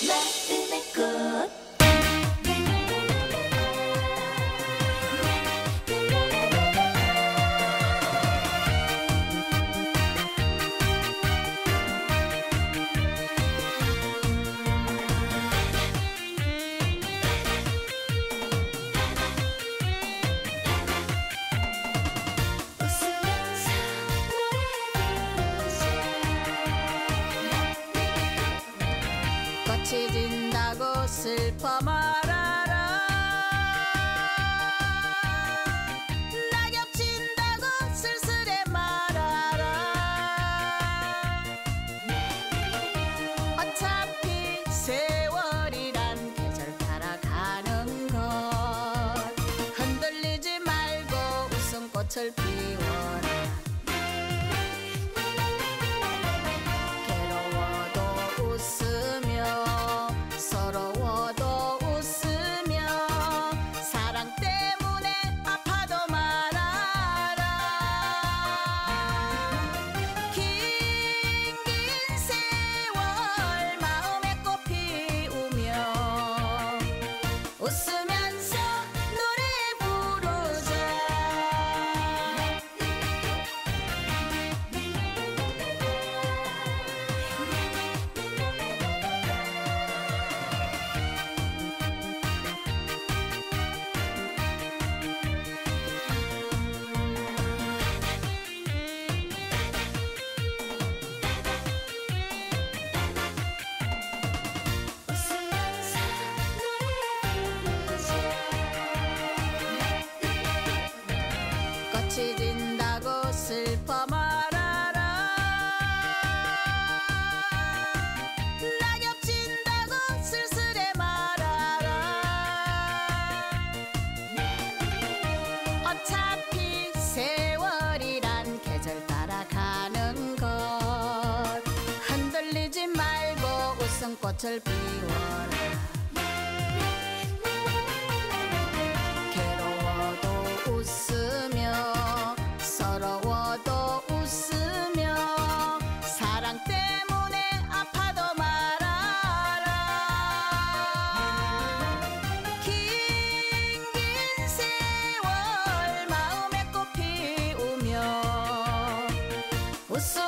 Let's 노래 부르자 꽃이 진다고 슬퍼 말아라. 낙엽 진다고 쓸쓸해 말아라. 어차피 세월이란 계절 따라가는 것. 흔들리지 말고 웃음꽃을 피 부르자 꽃이 진다고 슬퍼 말아라. 낙엽 진다고 쓸쓸해 말아라. 어차피 세월이란 계절 따라가는 것. 흔들리지 말고 웃음꽃을 피워라 피우며 웃음